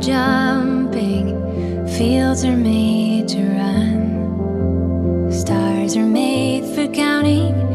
jumping, fields are made to run, stars are made for counting.